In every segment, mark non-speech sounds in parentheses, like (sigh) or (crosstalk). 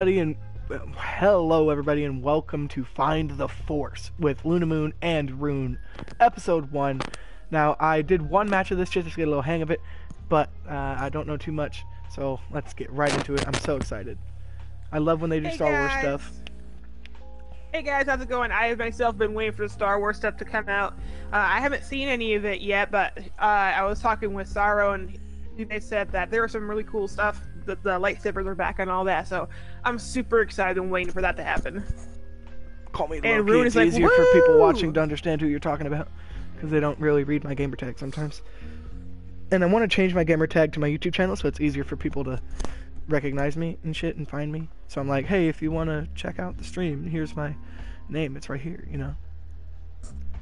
and hello everybody and welcome to Find the Force with Lunamoon and Rune, episode one. Now I did one match of this just to get a little hang of it, but uh, I don't know too much, so let's get right into it. I'm so excited. I love when they do Hey, Star Wars stuff. Hey guys, how's it going? I have myself been waiting for the Star Wars stuff to come out. Uh, I haven't seen any of it yet, but uh, I was talking with Saro and they said that there was some really cool stuff. The, the lightsabers are back and all that, so I'm super excited and waiting for that to happen. Call me And Loki. Rune It's is like, easier for people watching to understand who you're talking about because they don't really read my gamer tag sometimes. And I want to change my gamer tag to my YouTube channel so it's easier for people to recognize me and shit and find me. So I'm like, hey, if you want to check out the stream, here's my name. It's right here, you know.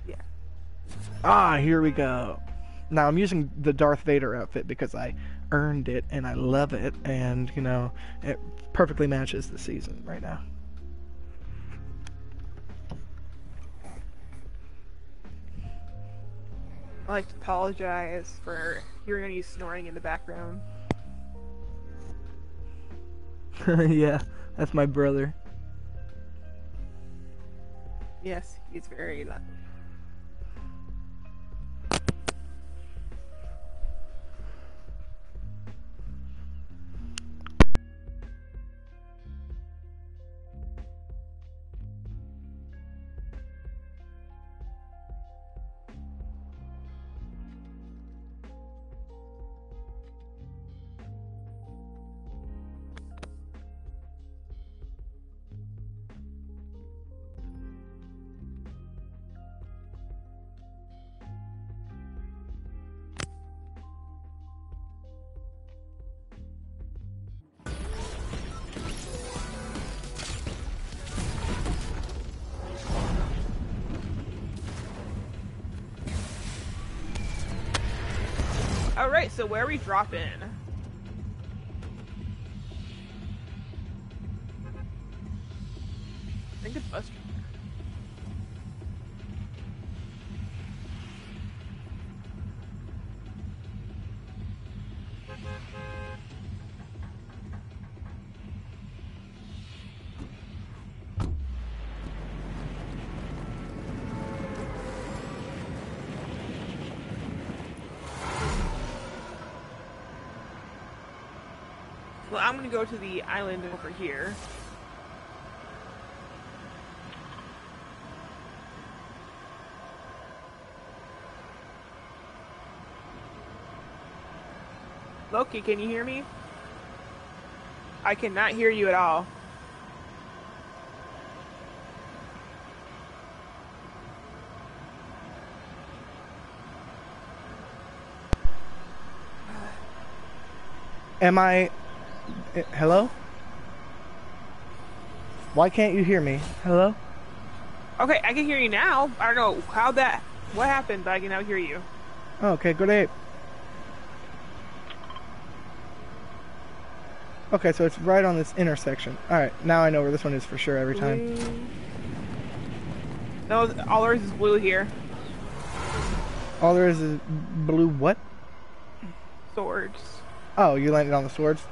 Yeah. Ah, here we go. Now I'm using the Darth Vader outfit because I earned it and I love it, and you know, it perfectly matches the season right now. I like to apologize for hearing any snoring in the background. (laughs) yeah, that's my brother. Yes, he's very loud. Alright, so where are we dropping? I think it's Buster. Well, I'm gonna go to the island over here. Loki, can you hear me? I cannot hear you at all. Am I? Hello? Why can't you hear me? Hello? Okay, I can hear you now. I don't know how that, what happened, but I can now hear you. Oh, okay, great. Okay, so it's right on this intersection. Alright, now I know where this one is for sure every time. Blue. No, all there is is blue here. All there is is blue what? Swords. Oh, you landed on the swords?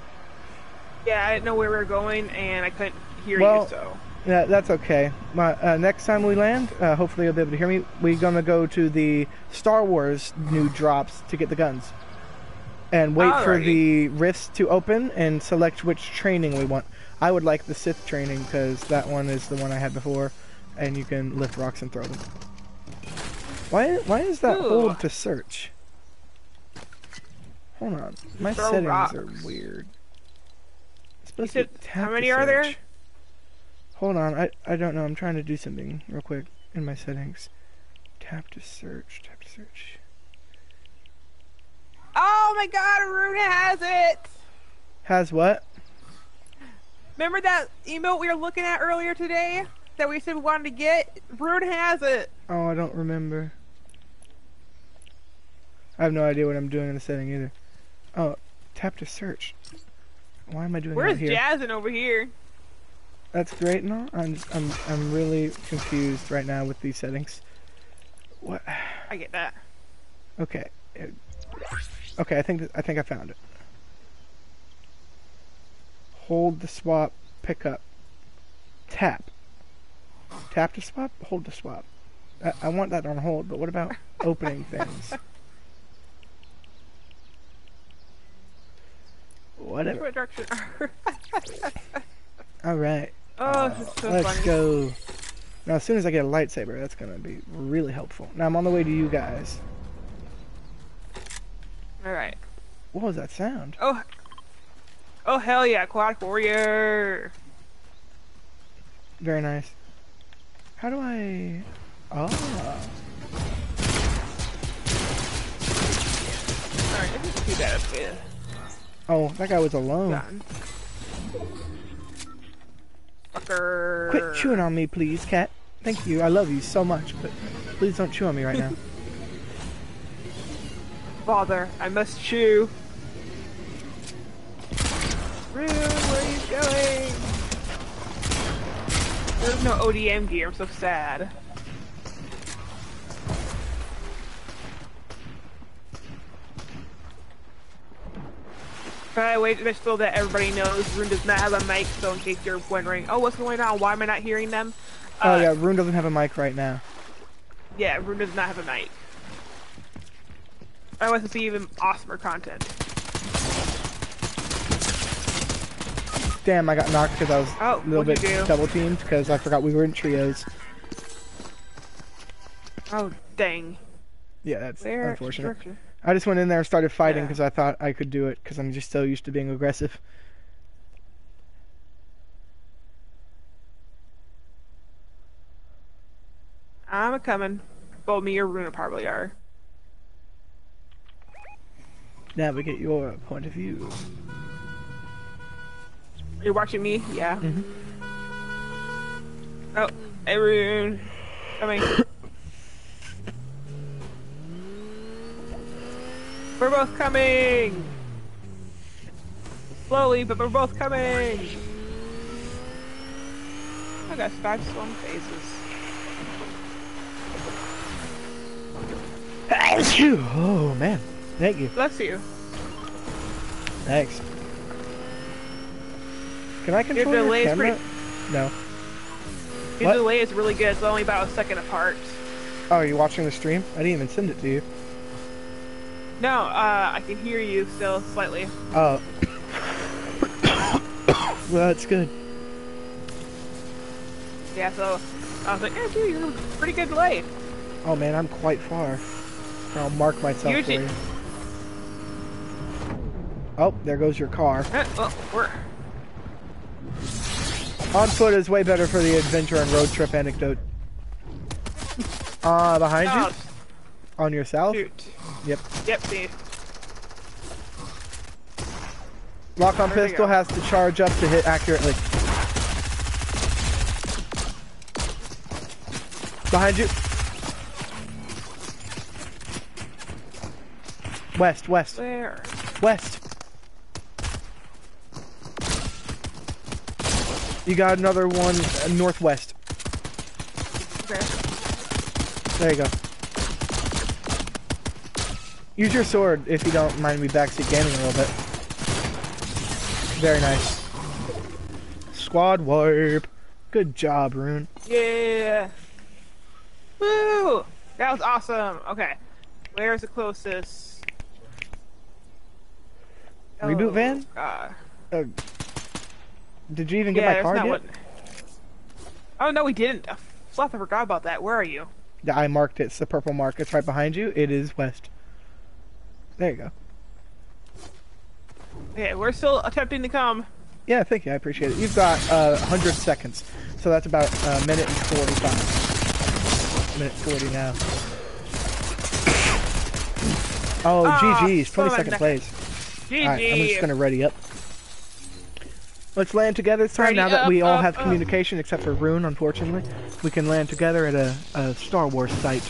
Yeah, I didn't know where we were going, and I couldn't hear Well- you, so. Yeah, that's okay. My, uh, next time we land, uh, hopefully you'll be able to hear me. We're gonna go to the Star Wars new drops to get the guns, and wait for the rifts to open and select which training we want. I would like the Sith training because that one is the one I had before, and you can lift rocks and throw them. Why? Why is that Ooh. hold to search? Hold on, my Throw settings rocks. are weird. It's You supposed said, how many are there? Hold on, I I don't know. I'm trying to do something real quick in my settings. Tap to search. Tap to search. Oh my god, Rune has it! Has what? Remember that emote we were looking at earlier today? That we said we wanted to get? Rune has it! Oh, I don't remember. I have no idea what I'm doing in the setting either. Oh, tap to search. Why am I doing Where's? Jazzin over here? That's great all. I'm just, I'm I'm really confused right now with these settings. What? I get that. Okay. Okay, I think I think I found it. Hold the swap pick up. Tap. Tap to swap? Hold to swap. I, I want that on hold, but what about opening things? (laughs) Whatever. Direction? Alright. oh, uh, this is so Let's funny. go. Now, as soon as I get a lightsaber, that's gonna be really helpful. Now, I'm on the way to you guys. All right. What was that sound? Oh, oh hell yeah, Quad Warrior. Very nice. How do I... Ah. Oh. Alright, this is too bad. Good. Oh, that guy was alone. Done. Fucker. Quit chewing on me, please, cat. Thank you. I love you so much, but please don't chew on me right now. (laughs) Father, I must chew. Rune, where are you going? There's no ODM gear, I'm so sad. By the way, just so that everybody knows, Rune does not have a mic, so in case you're wondering, oh, what's going on? Why am I not hearing them? oh Uh, yeah, Rune doesn't have a mic right now. Yeah, Rune does not have a mic. I want to see even awesomer content. Damn, I got knocked because I was Oh, a little bit double teamed because I forgot we were in trios. Oh, dang. Yeah, that's Where? unfortunate. Direction? I just went in there and started fighting Yeah. because I thought I could do it because I'm just so used to being aggressive. I'm a coming. Well, me or Runa probably are. Navigate your point of view. You're watching me? Yeah. Mhm. Oh, hey Rune. Coming. (coughs) we're both coming! Slowly, but we're both coming! I got five faces. Phew. Oh man, thank you. Bless you. Thanks. Can I Your control your delay is camera? pretty. No. Your What? delay is really good. It's only about a second apart. Oh, are you watching the stream? I didn't even send it to you. No, uh, I can hear you still slightly. Oh. (coughs) well, that's good. Yeah, so I was like, eh, dude, you're pretty good delay. Oh man, I'm quite far. I'll mark myself Usually- for you. Oh, there goes your car. Eh, well, we're On foot is way better for the adventure and road trip anecdote. Uh, behind oh, you? On your south? shoot. Yep. Yep, see. Lock on Where'd pistol has to charge up to hit accurately. Behind you. West, west, Where? west. You got another one uh, northwest. Okay. There you go. Use your sword if you don't mind me backseat gaming a little bit. Very nice. Squad wipe. Good job, Rune. Yeah. Woo! That was awesome. Okay. Where's the closest? Reboot Oh, van? God. Uh, did you even get my card yet? one. Oh no, we didn't. Slap, I forgot about that. Where are you? Yeah, I marked it. It's the purple mark. It's right behind you. It is west. There you go. Okay, we're still attempting to come. Yeah, thank you. I appreciate it. You've got uh, 100 seconds. So that's about a minute and 45. Minute 40 now. Oh, Ah, GG's. son of a 22nd neck. place. GG. Alright, I'm just gonna ready up. Let's land together this time. Ready now that we up, all up, have up. communication, except for Rune, unfortunately, we can land together at a, a Star Wars site.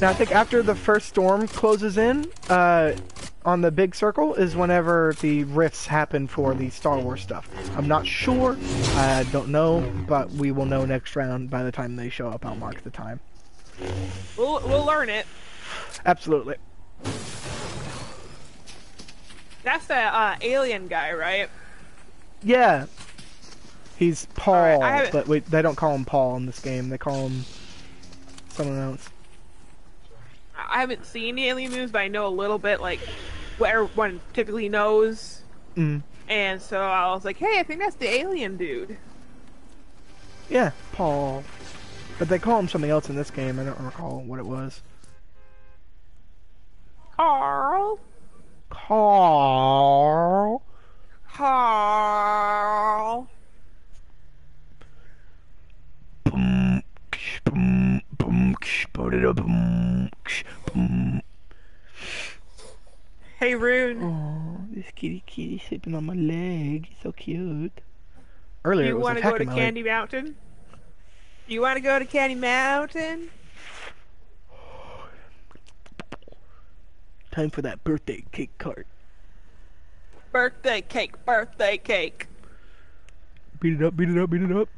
Now I think after the first storm closes in, uh, on the big circle is whenever the rifts happen for the Star Wars stuff. I'm not sure, I don't know, but we will know next round by the time they show up. I'll mark the time. We'll we'll learn it. Absolutely. That's the uh, alien guy, right? Yeah. He's Paul, Alright, but wait, they don't call him Paul in this game. They call him someone else. I haven't seen the alien movies, but I know a little bit, like what everyone typically knows. Mm. And so I was like, hey, I think that's the alien dude. Yeah, Paul. But they call him something else in this game. I don't recall what it was. Carl. Carl. Carl. Boom, boom, Hey, Rune. Oh, this kitty kitty sleeping on my leg. He's so cute. Earlier you want to go to my leg. Candy Mountain? You want to go to Candy Mountain? (sighs) Time for that birthday cake cart. Birthday cake, birthday cake. Beat it up, beat it up, beat it up.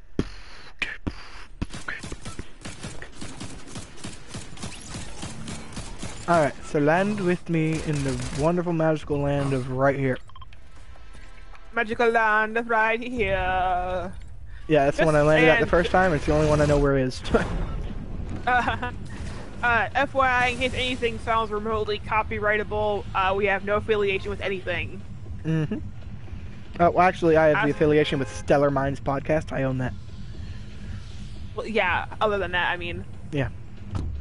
Alright, so land with me in the wonderful magical land of right here. Magical land of right here. Yeah, that's the one I landed at the first time. It's the only one I know where it is. (laughs) Uh, uh, FYI, in case anything sounds remotely copyrightable, uh, we have no affiliation with anything. mm-hmm. Oh, well, actually, I have the affiliation with Stellar Minds podcast. I own that. Well, yeah, other than that, I mean, Yeah.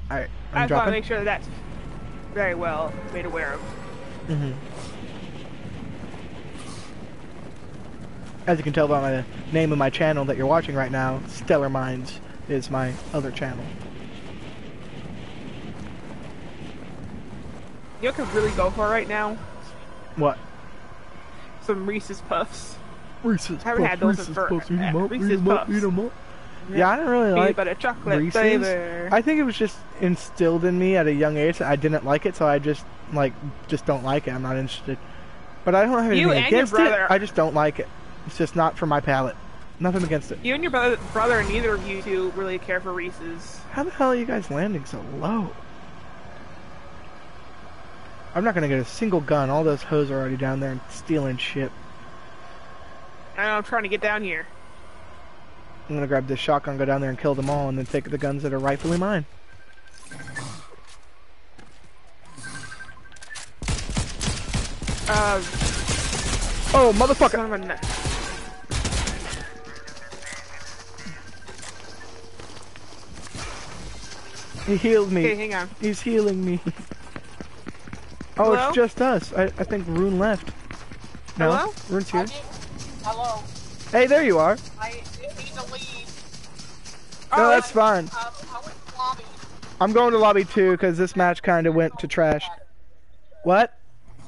Alright, I'm I'm just want to make sure that that's very well made aware of. hmm As you can tell by the name of my channel that you're watching right now, Stellar Minds is my other channel. You know what I could really go for right now? What? Some Reese's Puffs. Reese's I Haven't had those in for- Puffs, eat 'em uh, up, eat Reese's 'em up, Puffs. eat 'em up. Yeah, I didn't really Peanut like butter chocolate Reese's. flavor. I think it was just instilled in me at a young age. that I didn't like it, so I just like just don't like it. I'm not interested. But I don't have You anything your against it. I just don't like it. It's just not for my palate. Nothing against it. You and your brother, brother, neither of you two really care for Reese's. How the hell are you guys landing so low? I'm not gonna get a single gun. All those hoes are already down there and stealing shit. I know I'm trying to get down here. I'm gonna grab this shotgun, go down there and kill them all, and then take the guns that are rightfully mine. Uh, Oh, motherfucker! son of a nut. He healed me. Okay, hang on. He's healing me. Oh, Hello? it's just us. I, I think Rune left. No, Hello? Rune's I here. Hello. Hey, there you are. I didn't mean to leave. No, Oh, that's fine. Um, I went to lobby. I'm going to lobby two because this match kind of went to trash. What?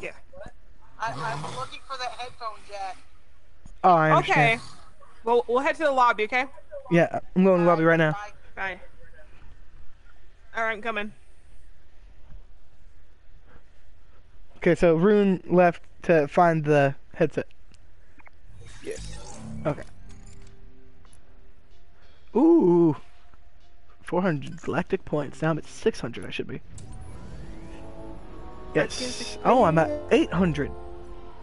Yeah. I, I'm looking for the headphone jack. Oh, I understand. Okay. Well, we'll head to the lobby, okay? Yeah, I'm going to lobby right now. Bye. Bye. Alright, I'm coming. Okay, so Rune left to find the headset. Yes. Okay. Ooh. 400 galactic points. Now I'm at 600, I should be. Yes. Oh, I'm at 800.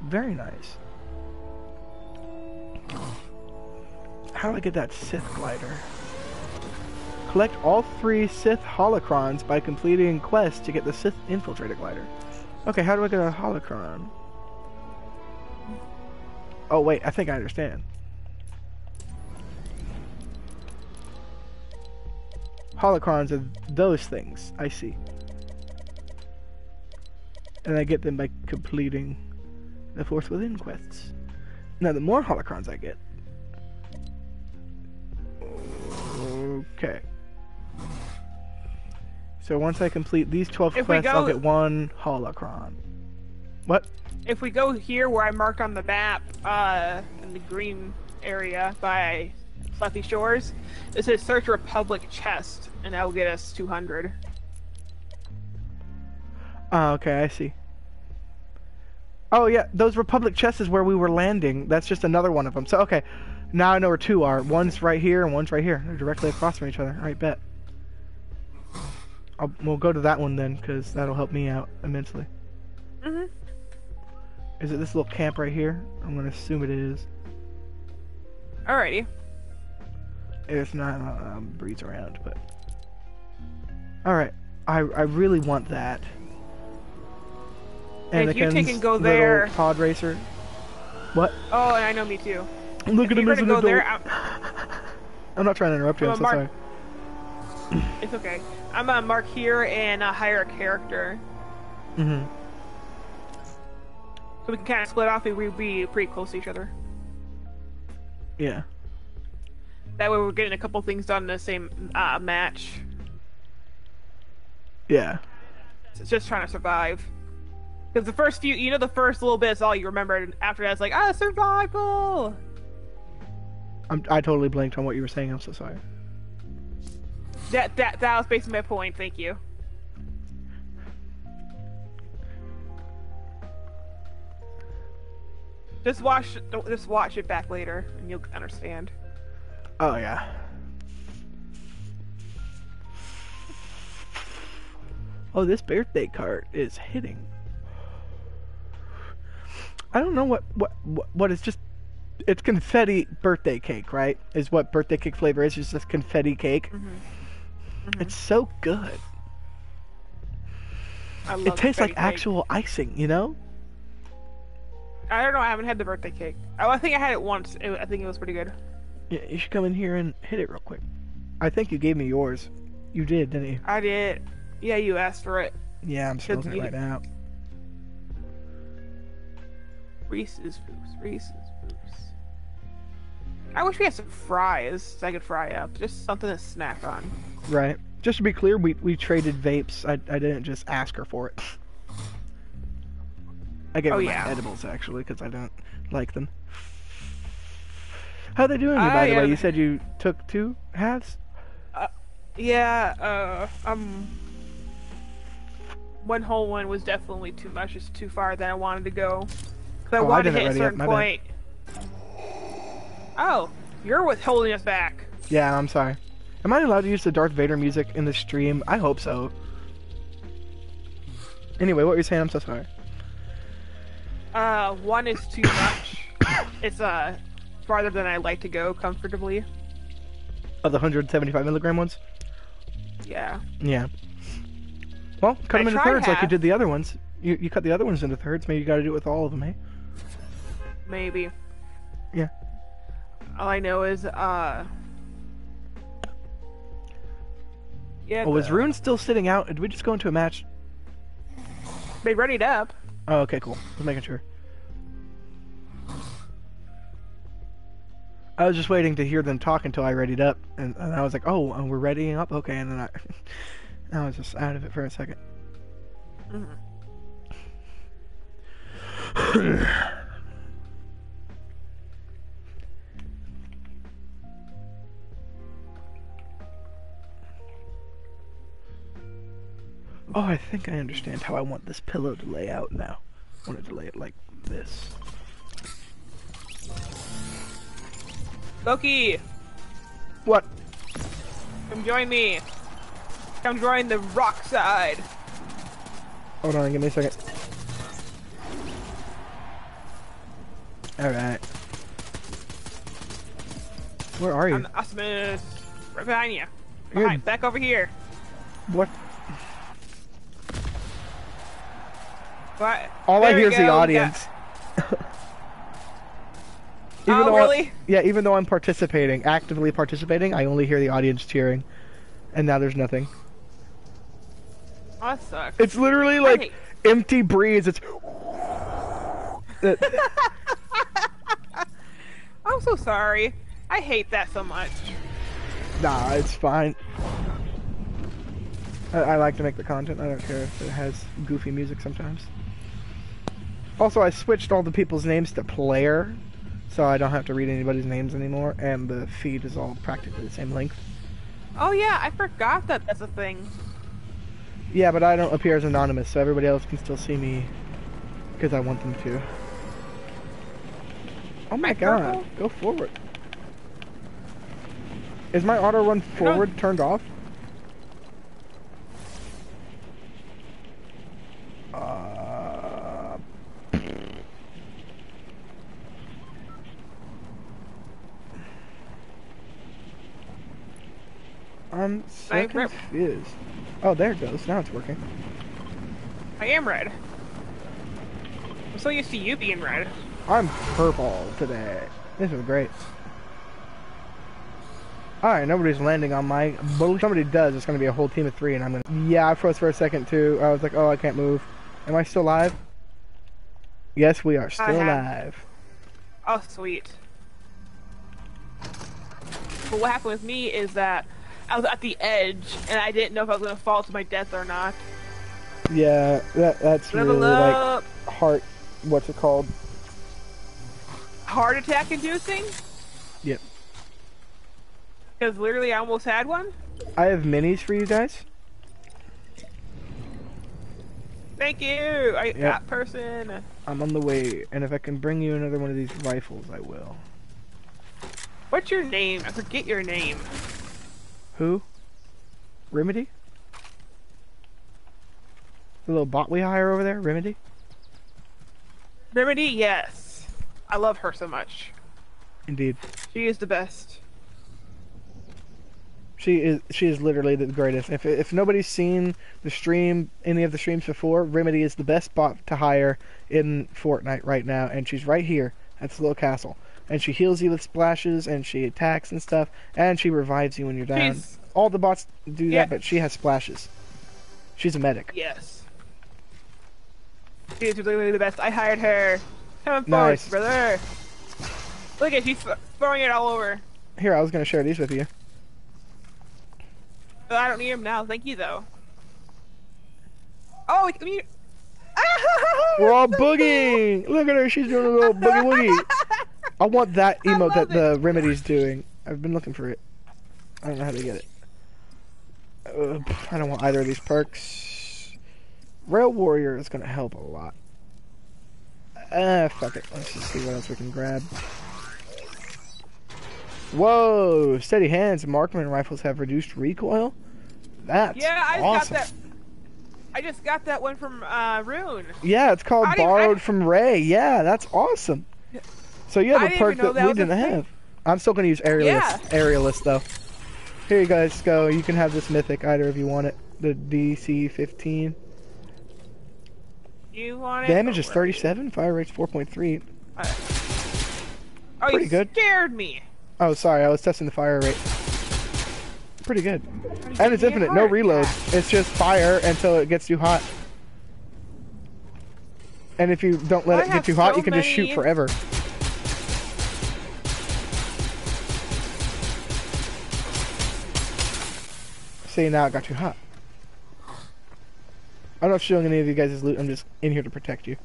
Very nice. How do I get that Sith glider? Collect all three Sith holocrons by completing quests to get the Sith infiltrator glider. Okay, how do I get a holocron? Oh wait, I think I understand. Holocrons are those things. I see. And I get them by completing the Force Within quests. Now, the more holocrons I get. Okay. So once I complete these 12 If quests, I'll get one holocron. What? If we go here where I marked on the map, uh, in the green area by Fluffy Shores, it says search Republic chest, and that will get us 200. Oh, okay, I see. Oh yeah, those Republic chests is where we were landing. That's just another one of them. So okay, now I know where two are. One's right here and one's right here. They're directly across from each other. All right, bet. I'll, we'll go to that one then, because that'll help me out immensely. Mhm. Is it this little camp right here? I'm gonna assume it is. Alrighty. If not, I'll, I'll breeze around. But all right, I I really want that. If you take and go there- pod racer. What? Oh, and I know me too. Look If at him as an go there. I'm, (laughs) I'm not trying to interrupt you. I'm I'm so a sorry. it's okay. I'm gonna mark here and uh, hire a character, Mm-hmm. so we can kind of split off and we'll be pretty close to each other. Yeah. That way, we're getting a couple things done in the same uh, match. Yeah. It's just trying to survive. Because the first few, you know, the first little bit is all you remember, and after that, it's like, ah, survival. I'm, I totally blanked on what you were saying. I'm so sorry. That that that was basically my point. Thank you. Just watch, just watch it back later, and you'll understand. Oh yeah. Oh, this birthday cart is hitting. I don't know what what what, what is just. It's confetti birthday cake, right? Is what birthday cake flavor is? It's just confetti cake. Mm-hmm. It's so good. I love It tastes like cake. actual icing, you know? I don't know. I haven't had the birthday cake. Oh, I think I had it once. It, I think it was pretty good. Yeah, you should come in here and hit it real quick. I think you gave me yours. You did, didn't you? I did. Yeah, you asked for it. Yeah, I'm smoking it you- right now. Reese's Foods. Reese's Foods. I wish we had some fries so I could fry up. Just something to snack on. Right. Just to be clear, we, we traded vapes. I, I didn't just ask her for it. (laughs) I gave Oh, her yeah. my edibles actually because I don't like them. How they doing you, I by the way? am- You said you took two halves. Yeah, uh, um, one whole one was definitely too much. It's too far that I wanted to go. 'Cause I Oh, I wanted to hit a yet, certain my bad. point. Oh, you're withholding us back. Yeah, I'm sorry. Am I allowed to use the Darth Vader music in the stream? I hope so. Anyway, what were you saying? I'm so sorry. Uh, one is too (coughs) much. it's, uh, farther than I like to go comfortably. Of the 175 milligram ones? Yeah. Yeah. Well, cut I them into thirds like you did the other ones. You, you cut the other ones into thirds. Maybe you got to do it with all of them, hey? Maybe. Yeah. All I know is, uh. Yeah. Oh, was the- Rune still sitting out? Did we just go into a match? They readied up. Oh, okay, cool. Just making sure. I was just waiting to hear them talk until I readied up, and, and I was like, "Oh, uh, we're readying up, okay." And then I, (laughs) I was just out of it for a 2nd Mhm. (clears throat) Oh, I think I understand how I want this pillow to lay out now. I want it to lay it like this. Loki, What? come join me. Come join the rock side. Hold on, give me a second. Alright. Where are you? I'm the Osmus. Right behind you. Behind, back over here. What? What? All I There we hear is the go, got- audience. Oh, though I- yeah, even though I'm participating, actively participating, I only hear the audience cheering. And now there's nothing. Oh, that sucks. It's literally like empty breeze. It's. It- (laughs) I'm so sorry. I hate that so much. nah, it's fine. I, I like to make the content. I don't care if it has goofy music sometimes. Also, I switched all the people's names to player, so I don't have to read anybody's names anymore, and the feed is all practically the same length. Oh yeah, I forgot that that's a thing. Yeah, but I don't appear as anonymous, so everybody else can still see me because I want them to. Oh my My god, purple? go forward. Is my auto run forward turned off? Uh, I'm confused. Oh, there it goes. Now it's working. I am red. I'm so used to you being red. I'm purple today. This is great. Alright, nobody's landing on my bullshit. Somebody does, it's gonna be a whole team of three and I'm gonna... Yeah, I froze for a second too. I was like, oh, I can't move. Am I still alive? Yes, we are still alive. Oh, sweet. But what happened with me is that I was at the edge and I didn't know if I was gonna fall to my death or not. Yeah, that that's Level really like heart. What's it called? Heart attack inducing? Yep. Because literally I almost had one. I have minis for you guys. Thank you. I Yep. that person. I'm on the way, and if I can bring you another one of these rifles, I will. What's your name? I forget your name. Who? Remedy? The little bot we hire over there, Remedy? Remedy, yes. I love her so much. Indeed. She is the best. She is she is literally the greatest. If if nobody's seen the stream any of the streams before, Remedy is the best bot to hire in Fortnite right now, and she's right here at little castle. And she heals you with splashes, and she attacks and stuff, and she revives you when you're down. She's All the bots do Yeah. that, but she has splashes. She's a medic. yes. She's is literally the best. I hired her. Come Nice. forward, brother. Look at she's throwing it all over. Here, I was gonna share these with you. But I don't need them now. Thank you though. Oh, me. (laughs) We're all boogieing. Look at her, she's doing a little (laughs) boogie woogie. I want that emote that love the Remedy's doing. I've been looking for it. I don't know how to get it. Uh, I don't want either of these perks. Rail Warrior is gonna help a lot. Ah, fuck it. Let's just see what else we can grab. Whoa! Steady hands. Marksman rifles have reduced recoil. That's Yeah, I just awesome. got that. I just got that one from uh, Rune. Yeah, it's called I didn't- I Borrowed from Ray. Yeah, that's awesome. So you have I a perk that, that we didn't have. I'm still gonna use aerialist. Yeah. Aerialist though. Here you guys go. You can have this mythic either if you want it. The DC 15. You want it? Damage is Oh, 37. Fire rate's 4.3. Oh, pretty you good. scared me. Oh, sorry. I was testing the fire rate. Pretty good. And it's infinite. No reload. attack. It's just fire until it gets too hot. And if you don't let I it get too hot, so you can just shoot forever. See, now it got too hot. I'm not showing any of you guys' loot. I'm just in here to protect you.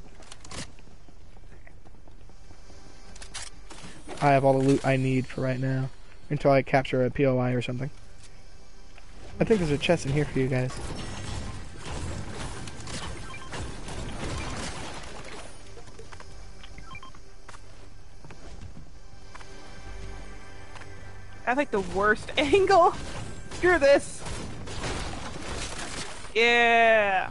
I have all the loot I need for right now. Until I capture a POI or something. I think there's a chest in here for you guys. That's like the worst (laughs) angle. Screw this. Yeah.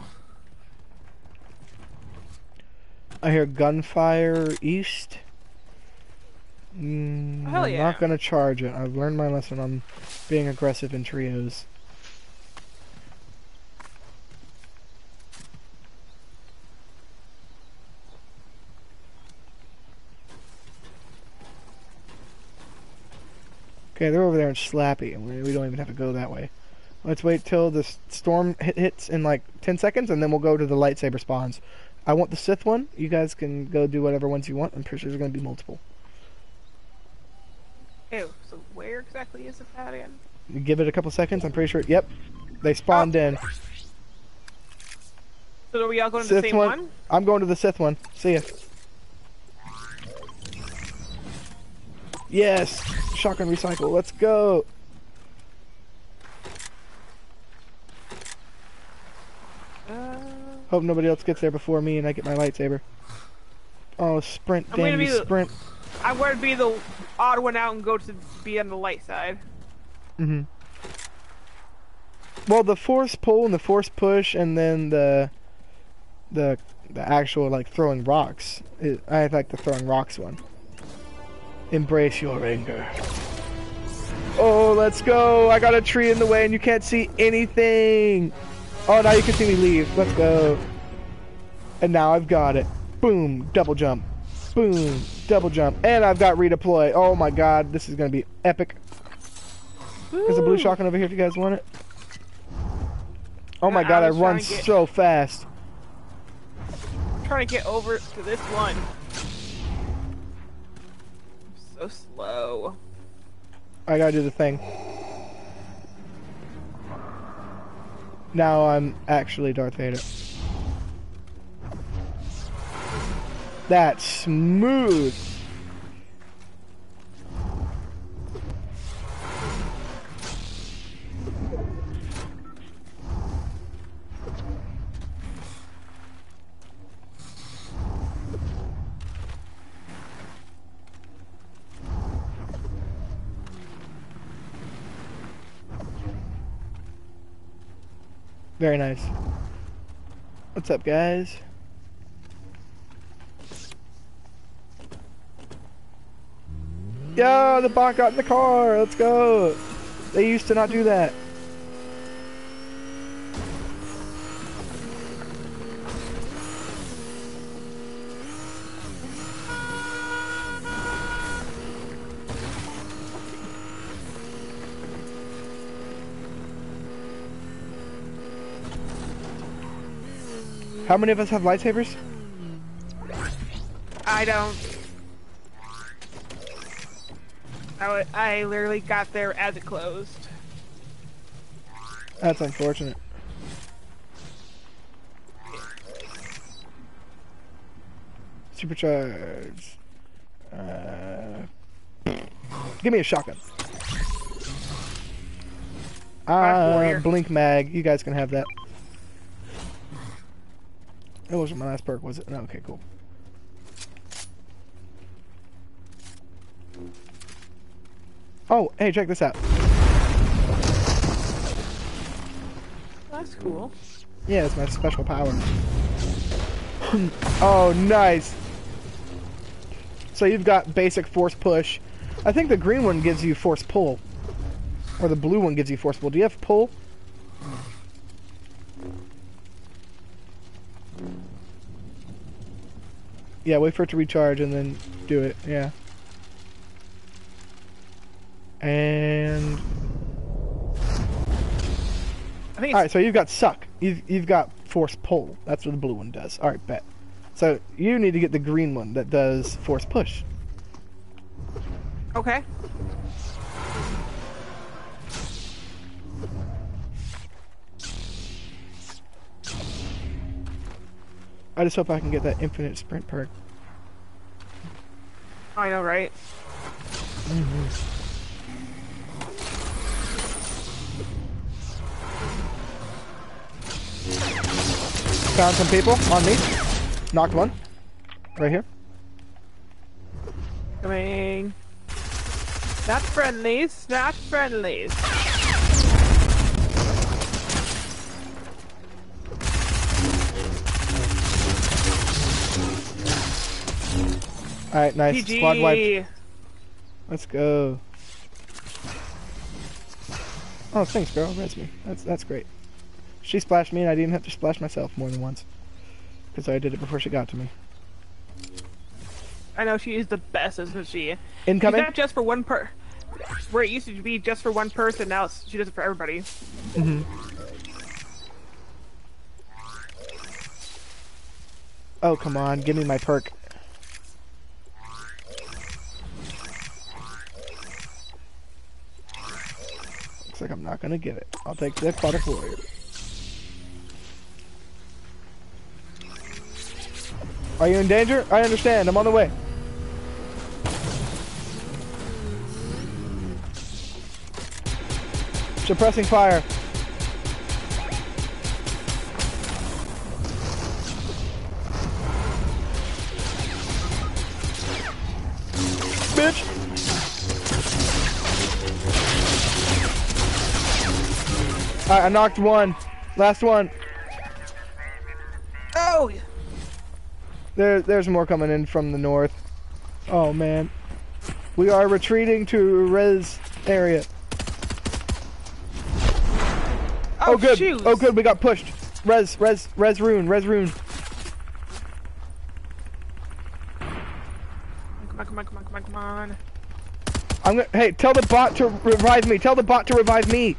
I hear gunfire east. Mm, Hell I'm yeah. not gonna charge it. I've learned my lesson on being aggressive in trios. Okay, they're over there in Slappy, and we we don't even have to go that way. Let's wait till the storm hit hits in like 10 seconds, and then we'll go to the lightsaber spawns. I want the Sith one. You guys can go do whatever ones you want. I'm pretty sure there's going to be multiple. Ew. So where exactly is this at again? You give it a couple seconds. I'm pretty sure. Yep, they spawned oh. in. So are we all going to the same one. one? I'm going to the Sith one. See ya. Yes, shotgun recycle. Let's go. Hope nobody else gets there before me and I get my lightsaber. Oh, sprint, I'm damn you, the- sprint. I'm going to be the odd one out and go to be on the light side. Mm-hmm. Well, the force pull and the force push, and then the the the actual like throwing rocks. i I like the throwing rocks one. Embrace your anger. Oh, let's go. I got a tree in the way and you can't see anything. Oh, now you can see me leave. Let's go. And now I've got it. Boom, double jump. Boom, double jump. And I've got redeploy. Oh my god, this is going to be epic. There's a blue shotgun over here if you guys want it. Oh my I god, I run get- so fast. trying to get over to this one. I'm So slow. I gotta do the thing. Now I'm actually Darth Vader. That's smooth. Very nice. What's up, guys? Yo, the bot got in the car. Let's go. They used to not do that. How many of us have lightsabers? I don't. I, w- I literally got there as it closed. That's unfortunate. Supercharge. Uh, give me a shotgun. Uh, blink mag. You guys can have that. That wasn't my last perk, was it? No, okay, cool. Oh, hey, check this out. That's cool. Yeah, it's my special power. (laughs) oh, nice. So you've got basic force push. I think the green one gives you force pull. Or the blue one gives you force pull. Do you have pull? Yeah, wait for it to recharge and then do it. Yeah. And I think all it's, right, so you've got suck. You've you've got force pull. That's what the blue one does. All right, bet. So you need to get the green one that does force push. okay. I just hope I can get that infinite sprint perk. I know, right? Mm-hmm. Found some people on me. Knocked one. Right here. Coming. Not friendlies, not friendlies. All right, nice. Squad wiped. PG. Let's go. Oh, thanks, girl. Res me. That's that's great. She splashed me, and I didn't have to splash myself more than once because I did it before she got to me. I know she is the best, isn't she? She's Incoming. not just for one per. Where it used to be just for one person, now it's, she does it for everybody. hmm Oh, come on. Give me my perk. Looks like I'm not to get it. I'll take the aquatic warrior. Are you in danger? I understand. I'm on the way. Suppressing fire. Bitch. Right, I knocked one. Last one. Oh! There, there's more coming in from the north. Oh, man. We are retreating to res area. Oh, oh good. Shoes. Oh, good. We got pushed. Res, res, res rune, res rune. Come on, come on, come on, come on, come on. I'm gonna. Hey, tell the bot to revive me. Tell the bot to revive me.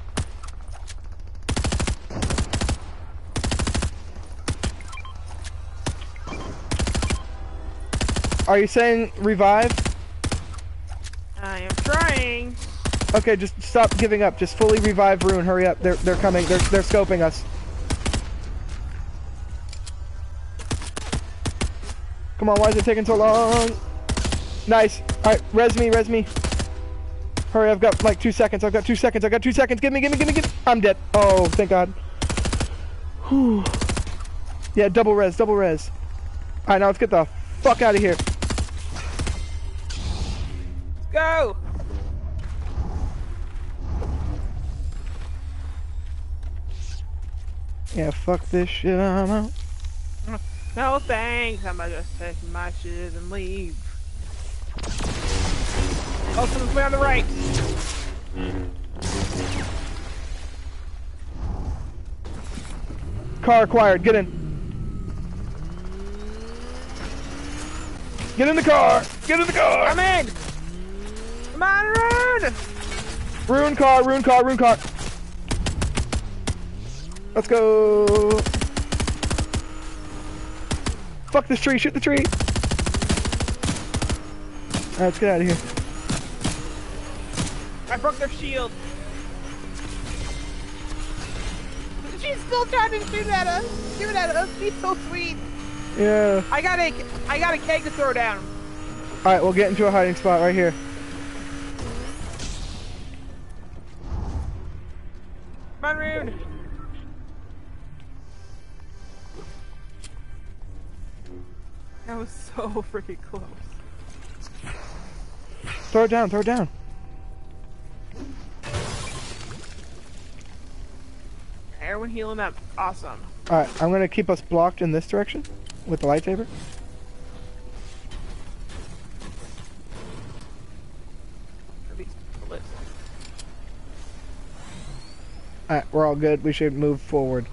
Are you saying revive? I am trying. Okay, just stop giving up. Just fully revive Rune. Hurry up. They're they're coming. They're they're scoping us. Come on, why is it taking so long? Nice. Alright, res me, res me. Hurry, I've got like two seconds. I've got two seconds. I've got two seconds. Give me, give me, give me, give me. I'm dead. Oh, thank God. Whew. Yeah, double res, double res. Alright, now let's get the fuck out of here. Yeah, fuck this shit. I'm out. No thanks. I'm gonna just take my shit and leave. Oh, someone's way on the right. Car acquired. Get in. Get in the car. Get in the car. I'm in. Come on, run! Rune car. Rune car. Rune car. Let's go. Fuck this tree. Shoot the tree. Alright, let's get out of here. I broke their shield. She's still trying to shoot at us. Shoot at us. She's so sweet. Yeah. I got a, I got a keg to throw down. Alright, we'll get into a hiding spot right here. Come That was so (laughs) freaking close. Throw it down. Throw it down. Everyone healing up. Awesome. Alright, I'm gonna keep us blocked in this direction with the lightsaber. Alright, we're all good. We should move forward.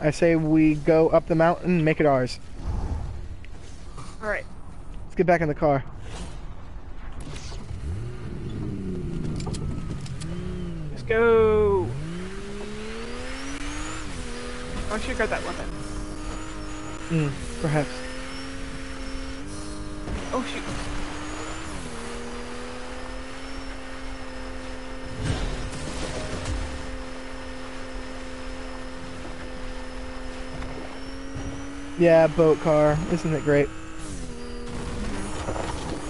I say we go up the mountain, make it ours. All right. Let's get back in the car. Let's go. I should grab that weapon. Hmm, perhaps. Oh shoot. Yeah, boat car. Isn't it great?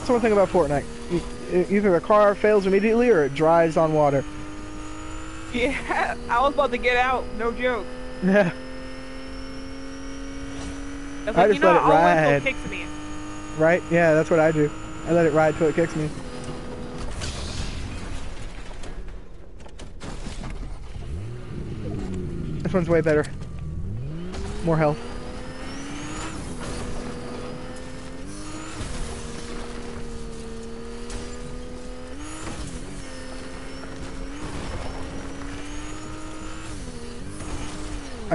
That's one thing about Fortnite. Either the car fails immediately or it drives on water. Yeah, (laughs) I was about to get out. No joke. Yeah. I was I just you know, let it I'll wait till ride. it kicks me. Right? Yeah, that's what I do. I let it ride till it kicks me. This one's way better. More health.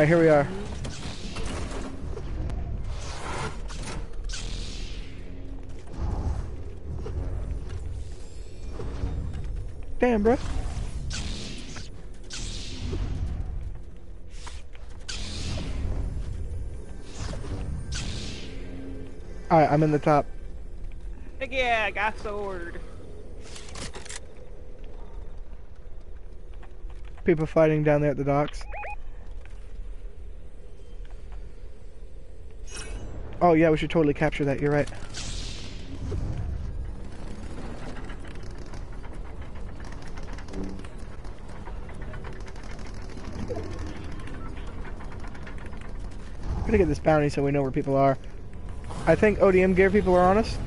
Alright, here we are. Damn, bro. Alright, I'm in the top. Heck yeah, I got sword. People fighting down there at the docks. Oh yeah, we should totally capture that, you're right. Gonna get this bounty so we know where people are. I think ODM gear people are on us.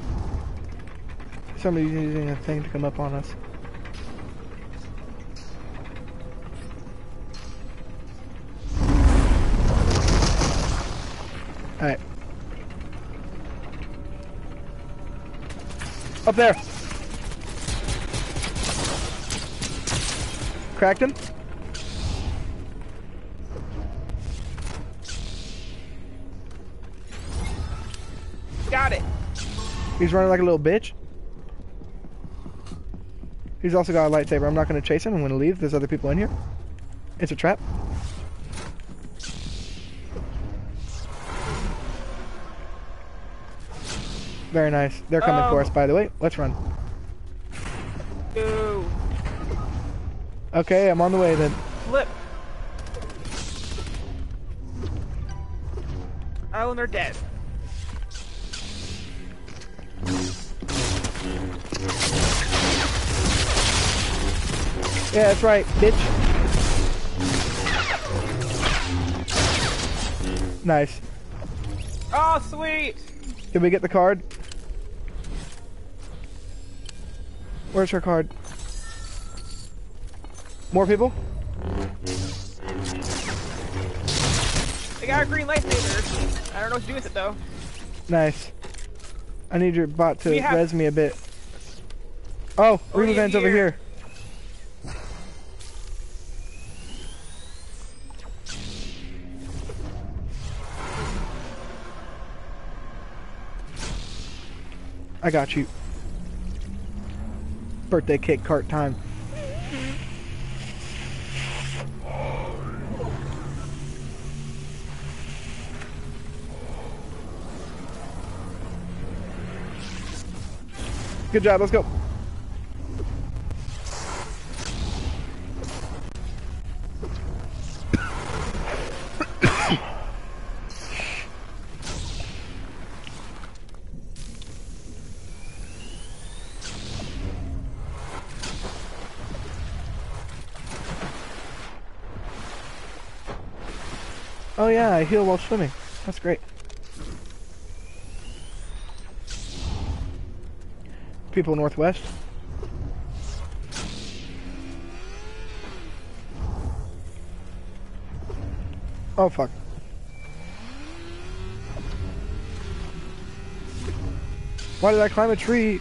Somebody's using a thing to come up on us. Up there. Cracked him. Got it. He's running like a little bitch. He's also got a lightsaber. I'm not going to chase him. I'm going to leave. There's other people in here. It's a trap. Very nice. They're coming for Oh. us, by the way. Let's run. Ooh. Okay, I'm on the way then. Flip. Oh, and they're dead. Yeah, that's right, bitch. Nice. Oh, sweet. Did we get the card? Where's her card? More people? They got a green lightsaber. I don't know what to do with it though. Nice. I need your bot to have- res me a bit. Oh, Oh, Reboot Van's over here. I got you. Birthday cake cart time. Good job, let's go. Oh yeah, I heal while swimming. That's great. People northwest. Oh fuck. Why did I climb a tree?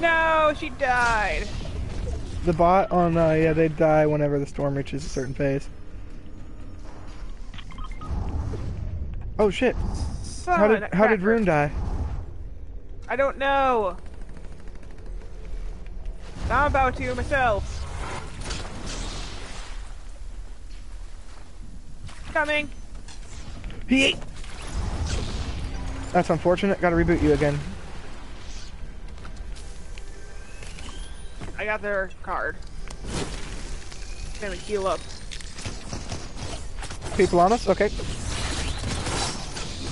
No, she died. The bot on, uh, yeah, they die whenever the storm reaches a certain phase. Oh shit. Son How did, how did. Rune die? I don't know. I'm about to myself. Coming. He. That's unfortunate. Gotta reboot you again. Got their card. Gonna heal up. People on us? Okay.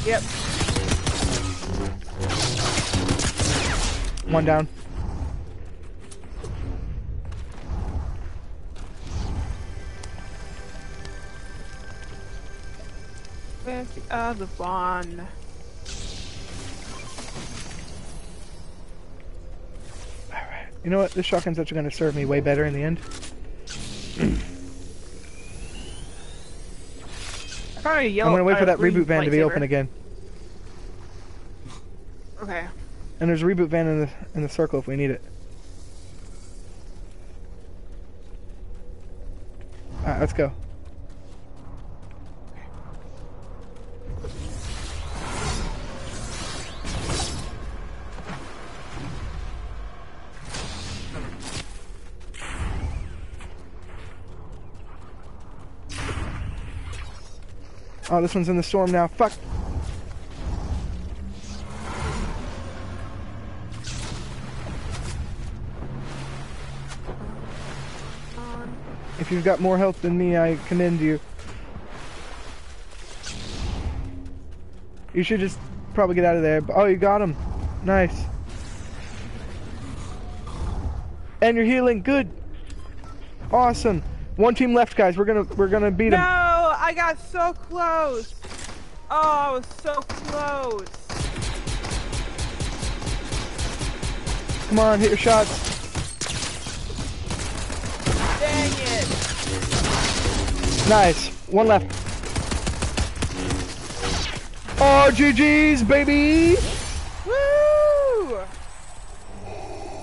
Yep. One down. Where's the other You know what? This shotgun's actually gonna serve me way better in the end. (clears throat) I found a yellow. I'm gonna wait for uh, that reboot van to be open again. Okay. And there's a reboot van in the in the circle if we need it. Alright, let's go. Oh, this one's in the storm now. Fuck. If you've got more health than me, I commend you. You should just probably get out of there. Oh, you got him. Nice. And you're healing. Good. Awesome. One team left, guys. We're gonna we're gonna beat No, them. I got so close. Oh, I was so close. Come on, hit your shots. Dang it. Nice. One left. Oh, GG's, baby. Woo!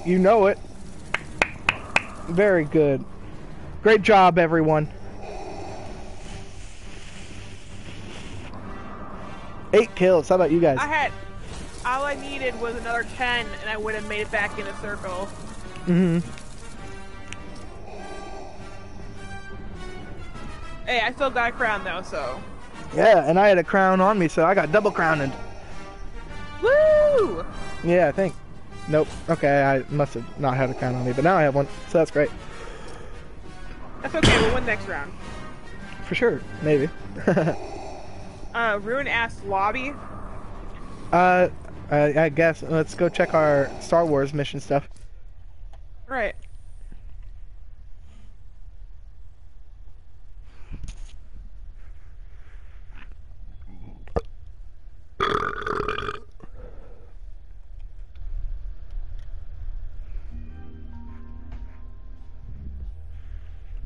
You know it. Very good. Great job, everyone. Eight kills. How about you guys? I had all I needed was another ten, and I would have made it back in a circle. Mm hmm Hey, I still got a crown though, so Yeah, and I had a crown on me, so I got double crowned. woo! Yeah, I think. Nope. Okay, I must have not had a crown on me, but now I have one, so that's great. That's okay. We'll win next round. For sure. Maybe. (laughs) Uh, Rune asked lobby. uh, I, I guess let's go check our Star Wars mission stuff. Right.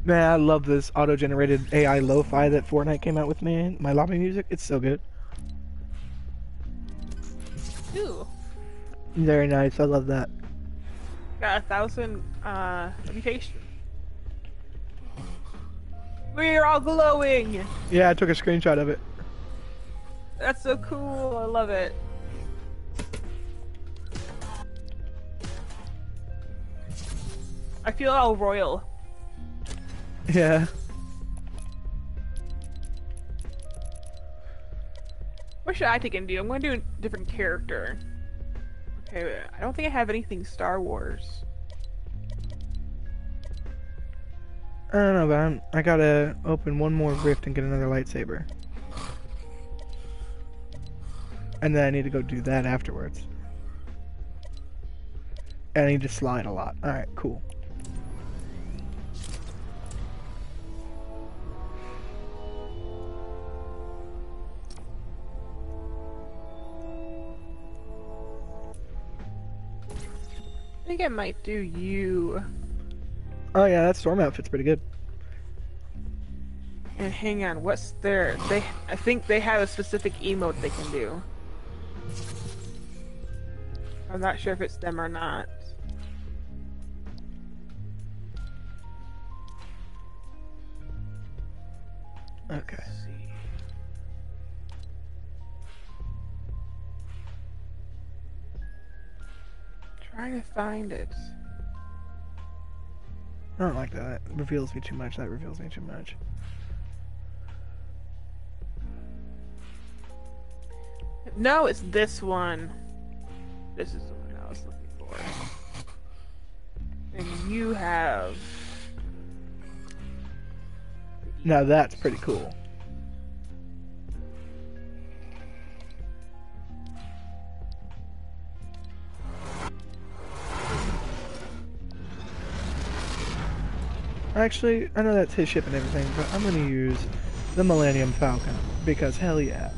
Man, I love this auto-generated AI lo-fi that Fortnite came out with, man. My lobby music, it's so good. Ooh. Very nice. I love that. Got a thousand uh reputation. We're all glowing. Yeah, I took a screenshot of it. That's so cool. I love it. I feel all royal. Yeah. What should I take and do? I'm to do a different character. Okay, I don't think I have anything Star Wars. I don't know, but I'm, I gotta open one more rift and get another lightsaber. And then I need to go do that afterwards. And I need to slide a lot. Alright, cool. Think I might do you. Oh yeah, that storm outfit's pretty good. And hang on, what's their? They, I think they have a specific emote they can do. I'm not sure if it's them or not. Okay. Trying to find it. I don't like that. It reveals me too much. That reveals me too much. No, it's this one. This is the one I was looking for. And you have. Now that's pretty cool. Actually, I know that's his ship and everything, but I'm gonna use the Millennium Falcon because hell yeah.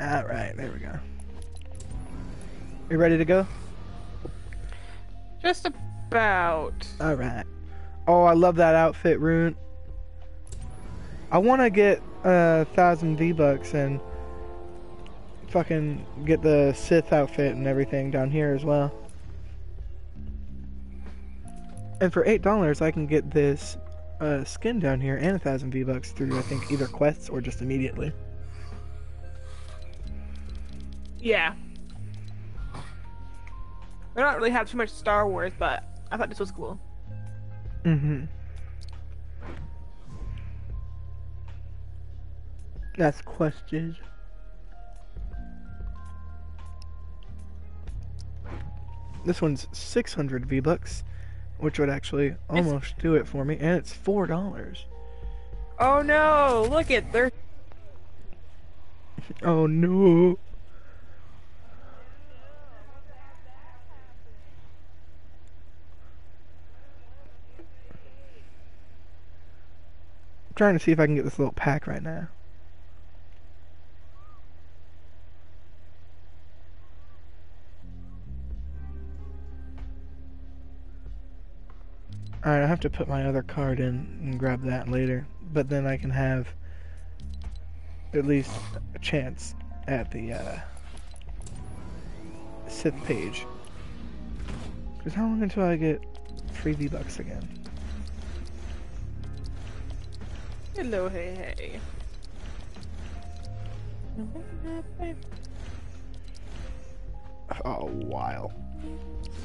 Alright, there we go. You ready to go? Just about. Alright. Oh, I love that outfit, Rune. I want to get a thousand V-Bucks and fucking get the Sith outfit and everything down here as well. And for eight dollars, I can get this uh, skin down here and a thousand V-Bucks through, I think, either quests or just immediately. Yeah. We don't really have too much Star Wars, but I thought this was cool. Mm-hmm. That's questions. This one's 600 V-Bucks, which would actually almost do it for me, and it's $4. Oh no! Look at there. Oh no. Trying to see if I can get this little pack right now. Alright, I have to put my other card in and grab that later. But then I can have at least a chance at the uh, Sith page. Because how long until I get free V-Bucks again? Hello, hey, hey. Oh, wow.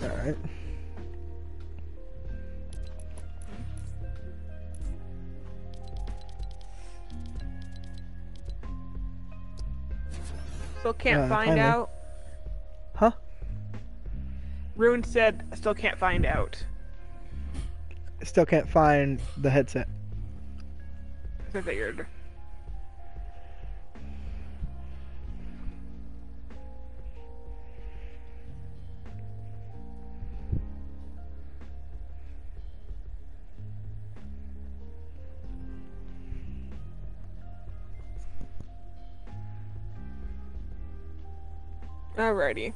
Alright. Still can't Uh, find finally. out. Huh? Rune said, still can't find out. Still can't find the headset. Figured. Alrighty.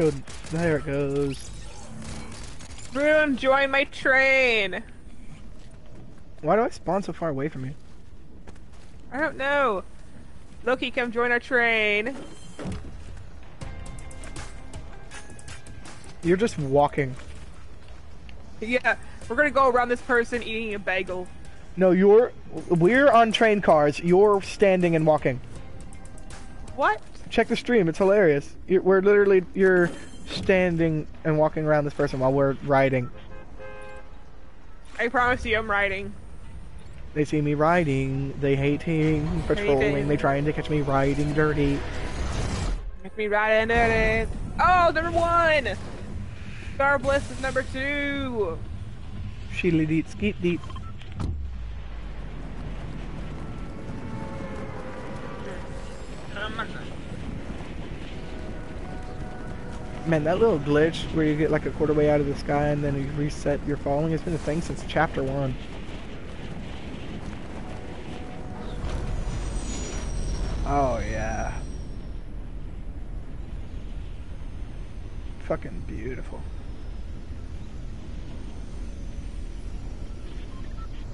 Showed. There it goes. Rune, join my train! Why do I spawn so far away from you? I don't know. Loki, come join our train. You're just walking. Yeah, we're gonna go around this person eating a bagel. No, you're. We're on train cars. You're standing and walking. What? Check the stream. It's hilarious. You're, we're literally. You're standing and walking around this person while we're riding. I promise you, I'm riding. They see me riding. They hating, patrolling. Hating. They trying to catch me riding dirty. Make me riding dirty. Oh, number one! Star Bliss is number two. Sheely deet skeet deet. Man, that little glitch where you get like a quarter way out of the sky and then you reset your falling has been a thing since chapter one. Oh yeah. Fucking beautiful.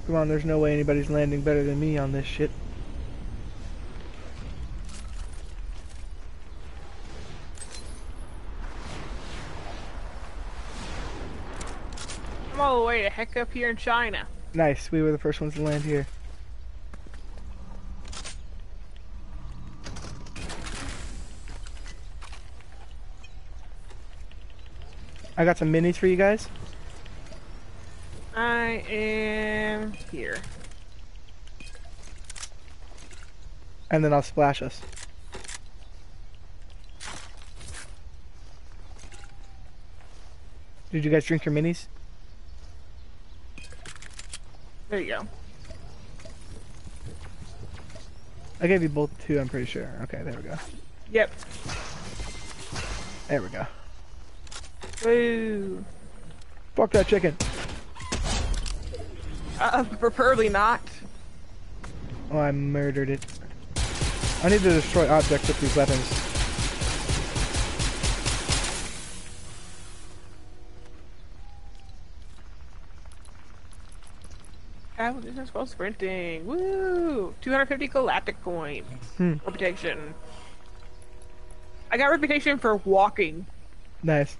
Come on, there's no way anybody's landing better than me on this shit. I'm all the way to heck up here in China. Nice, we were the first ones to land here. I got some minis for you guys. I am here. And then I'll splash us. Did you guys drink your minis? There you go. I gave you both two, I'm pretty sure. Okay, there we go. Yep. There we go. Woo. Fuck that chicken. Uh, preferably not. Oh, I murdered it. I need to destroy objects with these weapons. Travel distance while sprinting. Woo! 250 galactic points. Hmm. Reputation. I got reputation for walking. Nice.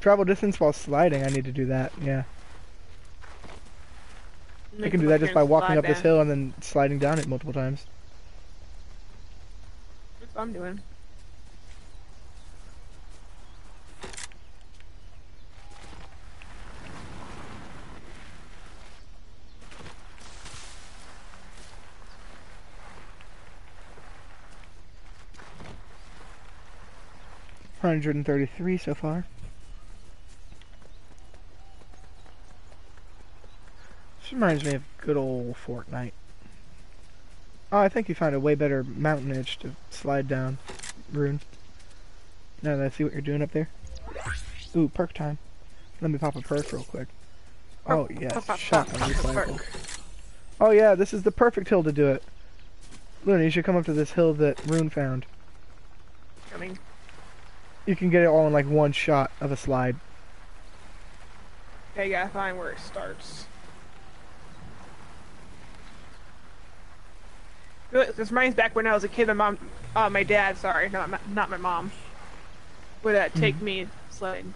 Travel distance while sliding, I need to do that, yeah. I can do that just by walking up this hill and then sliding down it multiple times. That's what I'm doing. Hundred and thirty-three so far. This reminds me of good old Fortnite. Oh, I think you found a way better mountain edge to slide down, Rune. Now that I see what you're doing up there. Ooh, perk time. Let me pop a perk real quick. Oh, yes, shotgun recycle. Oh yeah, this is the perfect hill to do it. Luna, you should come up to this hill that Rune found. Coming. You can get it all in like one shot of a slide. Okay, you gotta find where it starts. This reminds back when I was a kid. My mom, uh, my dad, sorry, not my, not my mom, would uh, take me sledding.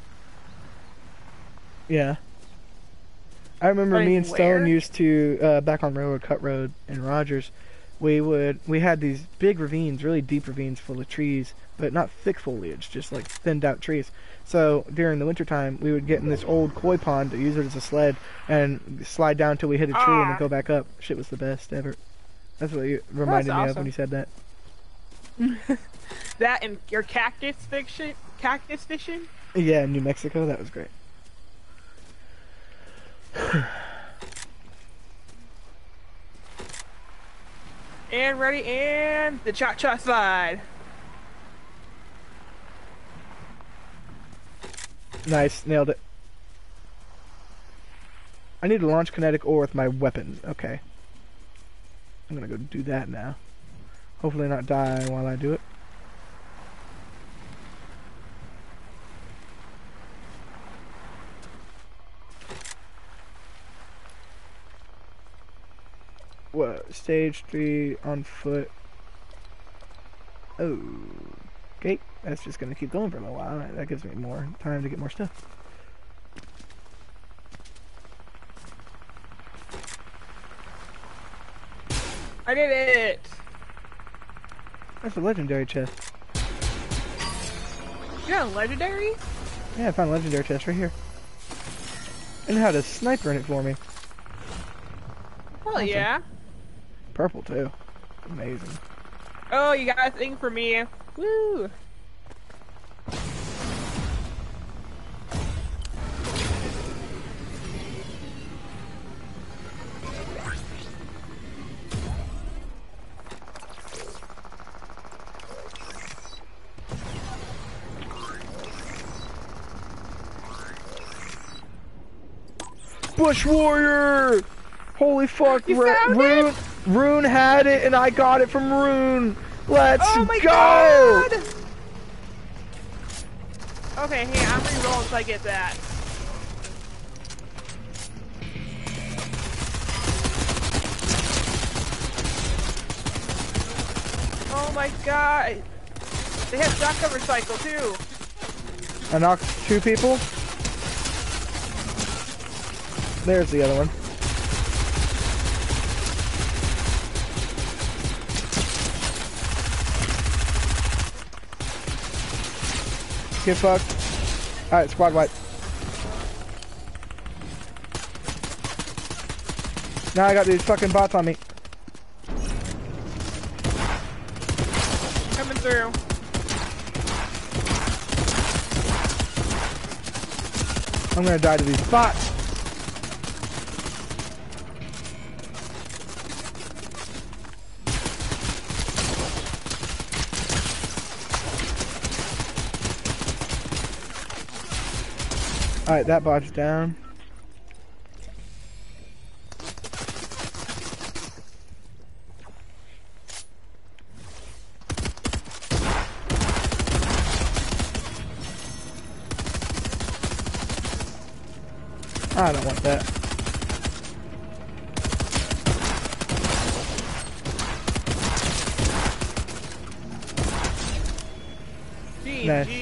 Yeah. I remember me and Stone where? used to uh, back on Railroad Cut Road in Rogers. We would we had these big ravines, really deep ravines full of trees, but not thick foliage, just like thinned out trees. So during the wintertime, we would get in this old koi pond to use it as a sled and slide down till we hit a tree and then Ah. go back up. Shit was the best ever. That's what you reminded me of when you said that. (laughs) That and your cactus fishing, cactus fishing. Yeah, in New Mexico, that was great. (sighs) And ready, and the cha-cha slide. Nice, nailed it. I need to launch kinetic ore with my weapon. Okay. I'm gonna go do that now. Hopefully not die while I do it. What? Stage 3 on foot. Oh. Okay, that's just gonna keep going for a little while. That gives me more time to get more stuff. I did it. That's a legendary chest. You got a legendary? Yeah, I found a legendary chest right here. And it had a sniper in it for me. Hell Awesome. yeah. Purple too. Amazing. Oh, you got a thing for me. Woo. Bush Warrior! Holy fuck, You Ru- found Rune? Rune had it and I got it from Rune! Let's Oh my go! god! Okay, hey, I'm re-rolling until I get that. Oh my god! They have shotgun recycle too. I knocked two people. There's the other one. Get fucked. Alright, squad wipe. Now I got these fucking bots on me. Coming through. I'm gonna die to these bots. Alright, that bot's down. I don't want that. GG.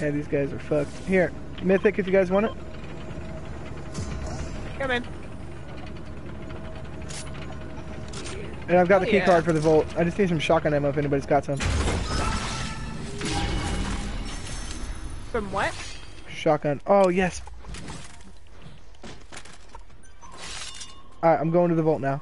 Yeah, these guys are fucked. Here, Mythic if you guys want it. Come in. And I've got oh, the key yeah. card for the vault. I just need some shotgun ammo if anybody's got some. From what? Shotgun. Oh, yes. Alright, I'm going to the vault now.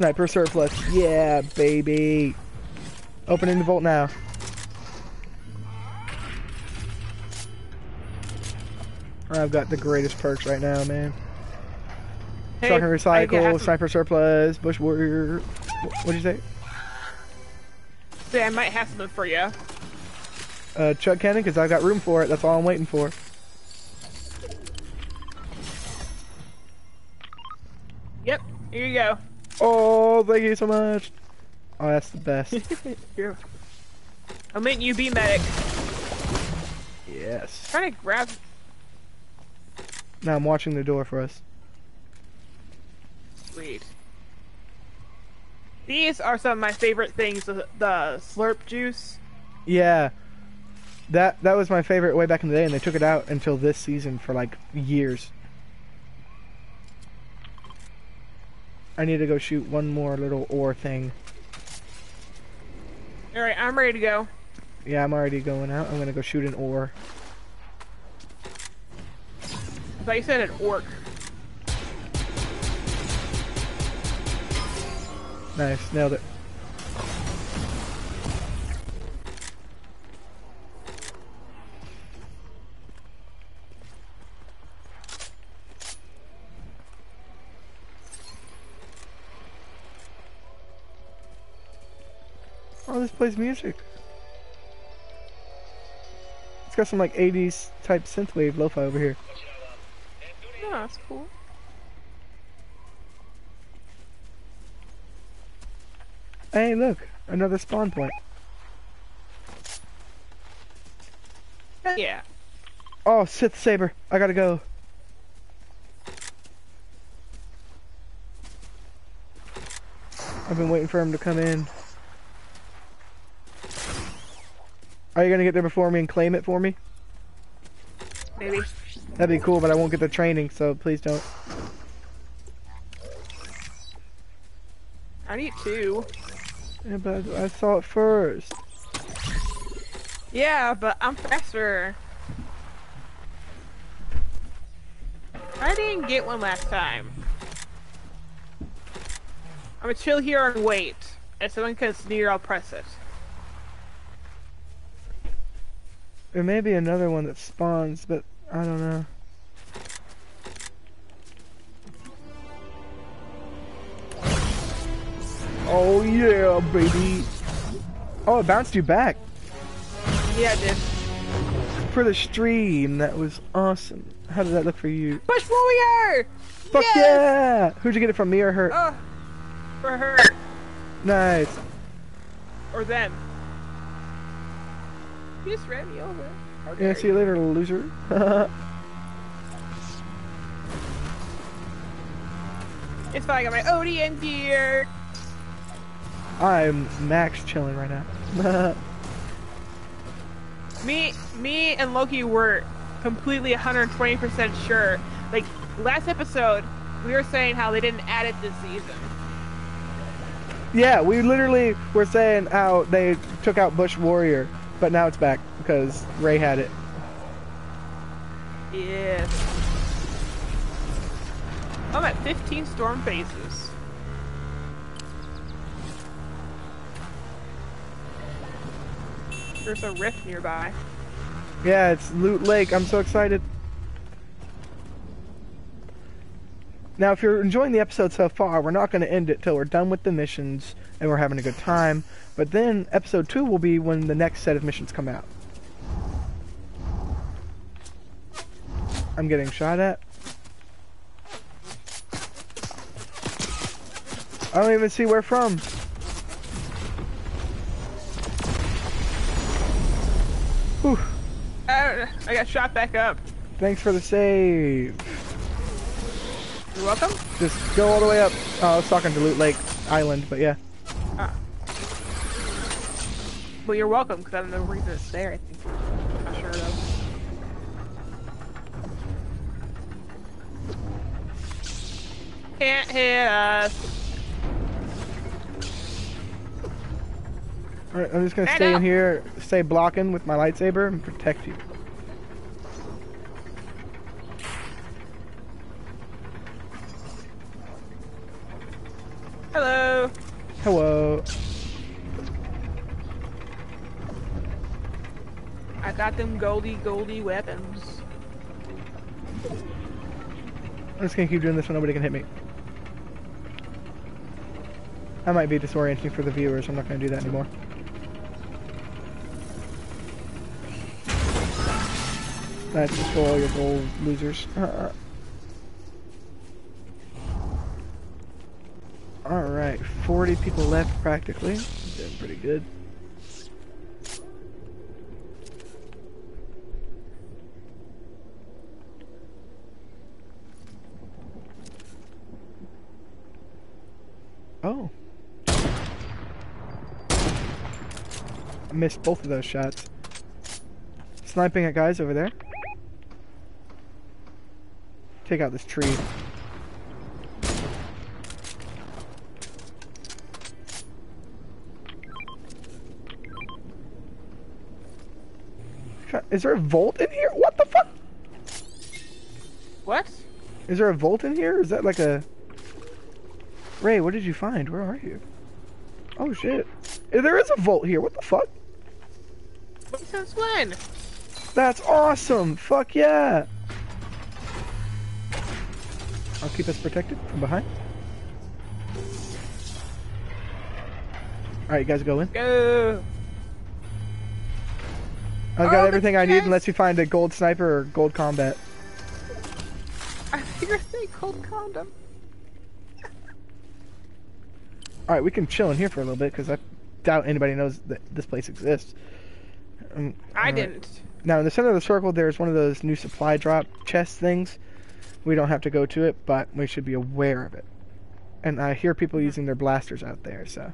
Sniper surplus. Yeah, baby. Opening the vault now. I've got the greatest perks right now, man. Hey, Shotgun recycle, sniper surplus, bush warrior. What'd you say? Say, I might have something for you. Uh, Chug Cannon, because I've got room for it. That's all I'm waiting for. Yep, here you go. Oh, thank you so much. Oh, that's the best. (laughs) Here. I'm letting you be medic. yes. trying to grab. Now I'm watching the door for us. Sweet. These are some of my favorite things. The, the slurp juice. Yeah. That that was my favorite way back in the day, and they took it out until this season for like years. I need to go shoot one more little ore thing. All right, I'm ready to go. Yeah, I'm already going out. I'm gonna go shoot an ore. I thought you said an orc. Nice, nailed it. Plays music. It's got some like 80s type synthwave lo-fi over here. No, that's cool. Hey, look, another spawn point. Yeah. Oh, Sith Saber. I gotta go. I've been waiting for him to come in. Are you gonna get there before me and claim it for me? Maybe. That'd be cool, but I won't get the training, so please don't. I need two. Yeah, but I saw it first. Yeah, but I'm faster. I didn't get one last time. I'm gonna chill here and wait. If someone comes near, I'll press it. There may be another one that spawns, but I don't know. Oh yeah, baby. Oh, it bounced you back Yeah, I did. for the stream. That was awesome. How did that look for you? Bush Warrior! Fuck Yes! yeah! Who'd you get it from, me or her? Oh, for her. Nice. Or them. You just ran me over. How Yeah, see you later, loser. (laughs) It's fine, I got my ODM gear. I'm max chilling right now. (laughs) Me, me and Loki were completely 120% sure. Like, last episode, we were saying how they didn't add it this season. yeah, we literally were saying how they took out Bush Warrior, but now it's back because Ray had it. Yes. I'm at 15 storm phases. There's a rift nearby. Yeah, it's Loot Lake. I'm so excited. Now, if you're enjoying the episode so far, we're not going to end it till we're done with the missions and we're having a good time. But then episode two will be when the next set of missions come out. I'm getting shot at. I don't even see where from. Whew. I, I got shot back up. Thanks for the save. You're welcome. Just go all the way up. Oh, I was talking to Loot Lake Island, but yeah. Ah. Well, you're welcome, because I don't know the reason it's there, I think. I'm not sure, though. Can't hit us. Alright, I'm just gonna Head stay in here, stay blocking with my lightsaber and protect you. Hello. Hello. I got them goldy, goldy weapons. I'm just gonna keep doing this so nobody can hit me. I might be disorienting for the viewers, I'm not gonna do that anymore. That's just for all your gold losers. (laughs) Alright, 40 people left practically. Doing pretty good. Oh. I missed both of those shots. Sniping at guys over there. Take out this tree. Is there a vault in here? What the fuck? What? Is there a vault in here? Is that like a... Ray, what did you find? Where are you? Oh shit. Eh, There is a vault here. What the fuck? Since when? That's awesome! Fuck yeah! I'll keep us protected from behind. Alright, you guys go in. Go. I've Oh, got everything I need unless you find a gold sniper or gold combat. I think you're saying cold condom. Alright, we can chill in here for a little bit because I doubt anybody knows that this place exists. Um, I alright. didn't. Now, in the center of the circle, there's one of those new supply drop chest things. We don't have to go to it, but we should be aware of it. And I hear people using their blasters out there, so.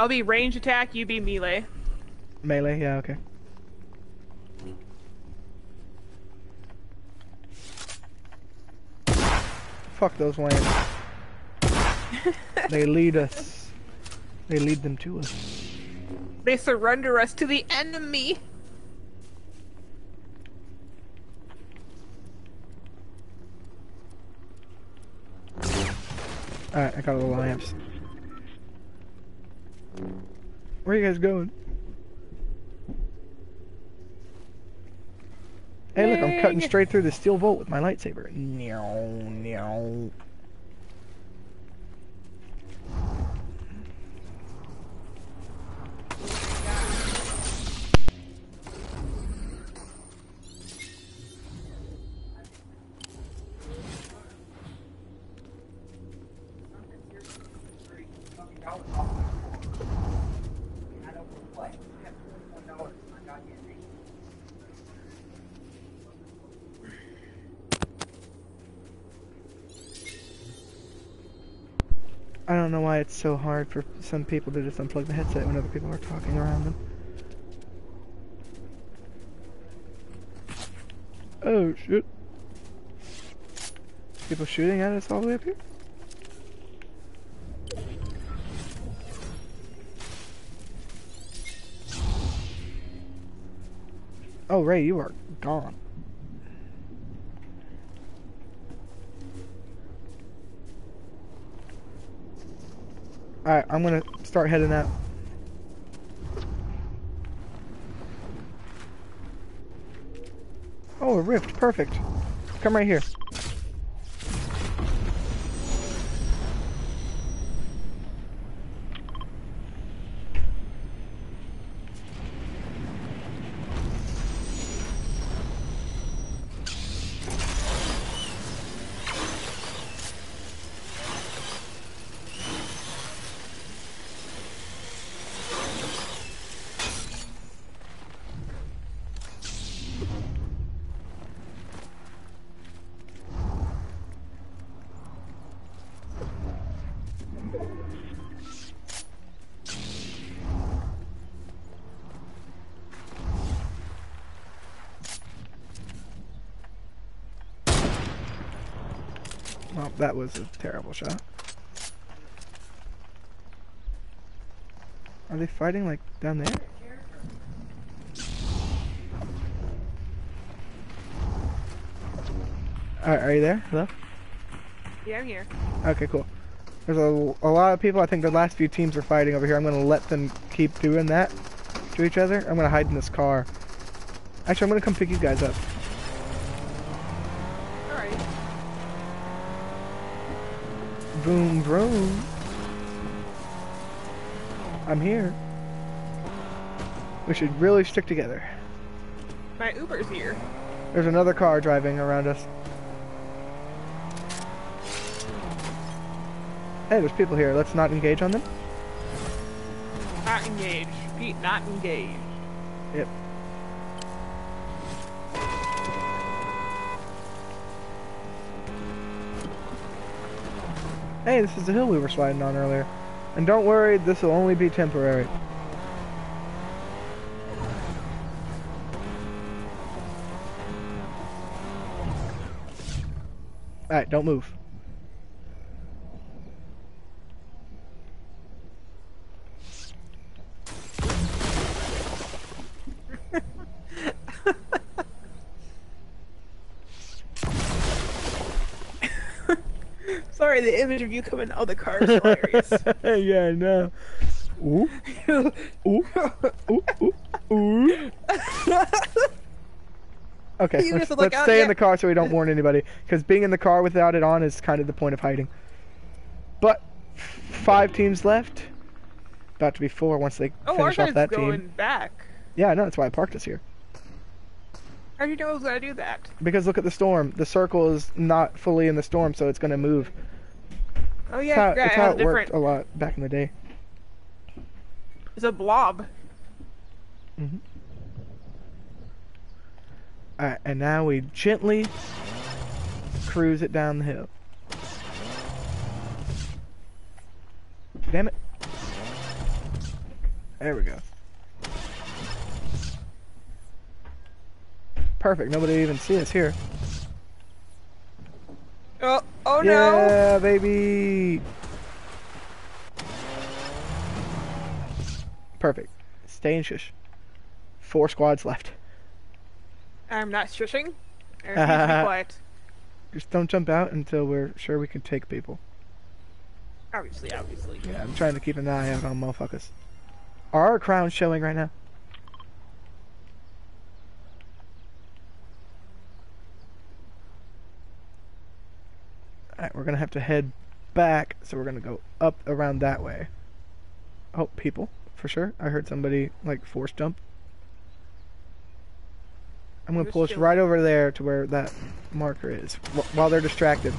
I'll be range attack, you be melee. Melee, yeah, okay. Fuck those lanes. they (laughs) lead us. They lead them to us. They surrender us to the enemy. Alright, I got all the lamps. Where are you guys going? Hey, look, I'm cutting straight through the steel vault with my lightsaber. Meow, meow. So hard for some people to just unplug the headset when other people are talking around them. Oh shit. People shooting at us all the way up here? Oh, Ray, you are gone. Alright, I'm gonna start heading out. Oh, a rift, perfect. Come right here. That was a terrible shot. Are they fighting like down there? Are, are you there? Hello? Yeah, I'm here. Okay, cool. There's a, a lot of people. I think the last few teams are fighting over here. I'm gonna let them keep doing that to each other. I'm gonna hide in this car. Actually, I'm gonna come pick you guys up. Alright. Vroom vroom. I'm here. We should really stick together. My Uber's here. There's another car driving around us. Hey, there's people here. Let's not engage on them. Not engaged. Pete, not engaged. Hey, this is the hill we were sliding on earlier. And don't worry, this will only be temporary. Alright, don't move. Sorry, the image of you coming out of the car is hilarious. (laughs) yeah, I know. Ooh, ooh, ooh, ooh, ooh. Okay, (laughs) let's, let's out, stay yeah. in the car so we don't warn anybody. Because being in the car without it on is kind of the point of hiding. But five teams left. About to be four once they oh, finish off that going team. back. Yeah, I know. That's why I parked us here. How do you know I was gonna do that? Because look at the storm. The circle is not fully in the storm, so it's going to move. Oh yeah, how, it's how it different. worked a lot back in the day. It's a blob. Mm-hmm. Alright, and now we gently cruise it down the hill. Damn it. There we go. Perfect, nobody even see us here. Oh, oh no! Yeah, baby! Perfect. Stay in shush. Four squads left. I'm not shushing. (laughs) Quiet. Just don't jump out until we're sure we can take people. Obviously, obviously. Yeah, I'm trying to keep an eye out on motherfuckers. Are our crowns showing right now? Alright, we're gonna have to head back, so we're gonna go up around that way. Oh, people, for sure. I heard somebody, like, force jump. I'm gonna Who's pull us right over there to where that marker is, wh- while they're distracted.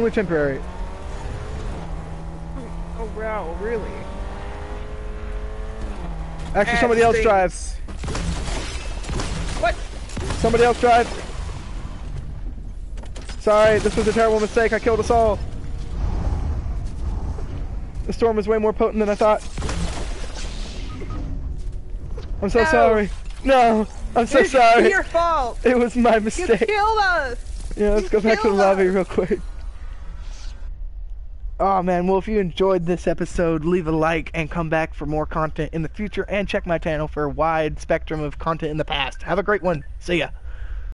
Only temporary. Oh wow, really? Actually, somebody else drives. What? Somebody else drives. Sorry, this was a terrible mistake. I killed us all. The storm was way more potent than I thought. I'm so No. sorry. No, I'm so It's sorry. Your fault. It was my mistake. You killed us. Yeah, let's you go back to the lobby us. real quick. Oh man, well if you enjoyed this episode, leave a like and come back for more content in the future and check my channel for a wide spectrum of content in the past. Have a great one. See ya.